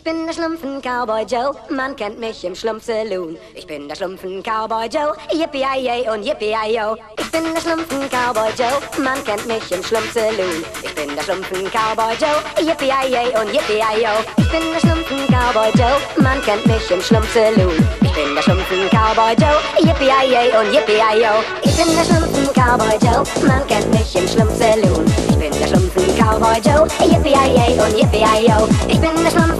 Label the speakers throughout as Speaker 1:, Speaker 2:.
Speaker 1: Ich bin der Schlumpfen Cowboy Joe, man kennt mich im Schlumpf-Saloon. Ich bin der Schlumpfen Cowboy Joe, yippie und yippie yo. Ich bin der Schlumpfen Cowboy Joe, man kennt mich im Schlumpf-Saloon. Ich bin der Schlumpfen Cowboy Joe, yippie und yippie yo. Ich bin der Schlumpfen Cowboy Joe, man kennt mich im Schlumpf-Saloon. Ich bin der Schlumpfen Cowboy Joe, yippie und yippie yo. Ich bin der Schlumpfen Cowboy Joe, man kennt mich im Schlumpf-Saloon. Ich bin der Schlumpfen Cowboy Joe, yippie und yippie yo. Ich bin der Schlumpfen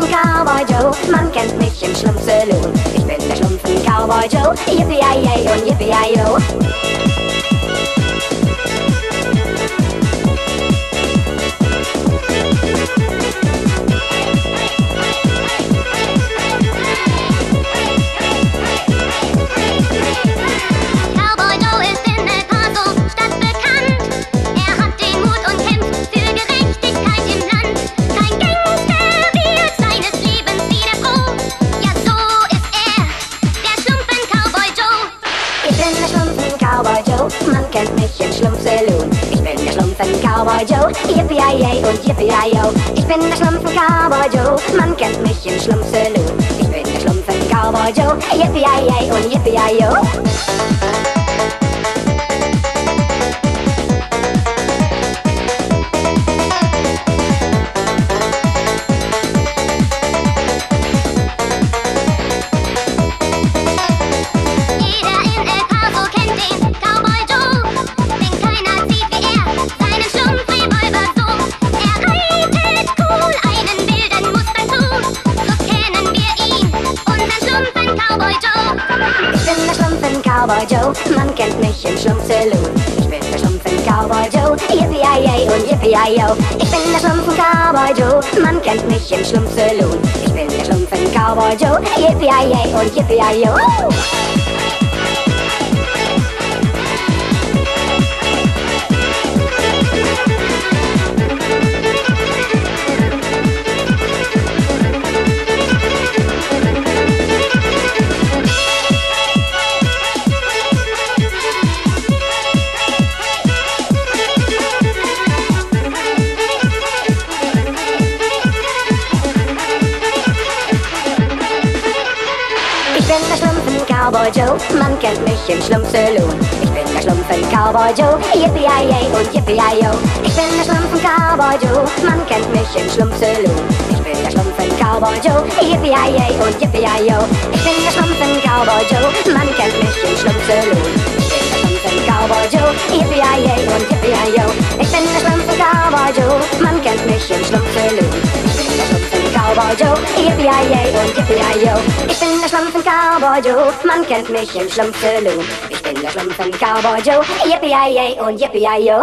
Speaker 1: man kennt mich im Schlumpf-Saloon. Ich bin der Schlumpfen Cowboy Joe, yippie yay und yippie
Speaker 2: Cowboy Joe,
Speaker 1: man kennt mich im Schlumpf-Saloon. Ich bin der Schlumpfen Cowboy Joe, yippie und yippie. Ich bin der Schlumpfen Cowboy Joe, man kennt mich im Schlumpf-Saloon. Ich bin der Schlumpfen Cowboy Joe, yippie und yippie
Speaker 2: Cowboy Joe,
Speaker 1: man kennt mich im Schlumpf-Saloon. Ich bin der Schlumpfen Cowboy Joe, yippie yay und yippie yo. Ich bin der Schlumpfen Cowboy Joe, man kennt mich im Schlumpf-Saloon. Ich bin der Schlumpfen Cowboy Joe, yippie yay und yippie Cowboy Joe, man kennt mich im Schlumpf-Saloon. Ich bin der Schlumpfen Cowboy Joe, yippie yay und yippie yo. Ich bin der Schlumpfen Cowboy Joe, man kennt mich im Schlumpf-Saloon. Ich bin der Schlumpfen Cowboy Joe, yippie yay und yippie yo. Ich bin der Schlumpfen Cowboy Joe, man kennt mich im Schlumpf-Saloon. Ich bin der Schlumpfen Cowboy Joe, yippie yay und yippie yo. Ich bin der Schlumpfen Cowboy Joe, man kennt mich im Schlumpf-Saloon. Cowboy Joe, yippie und yippie yo. Ich bin der Schlumpfen Cowboy Joe, man kennt mich im Schlumpf-Saloon. Ich bin der Schlumpfen Cowboy Joe, yippie und yippie yo.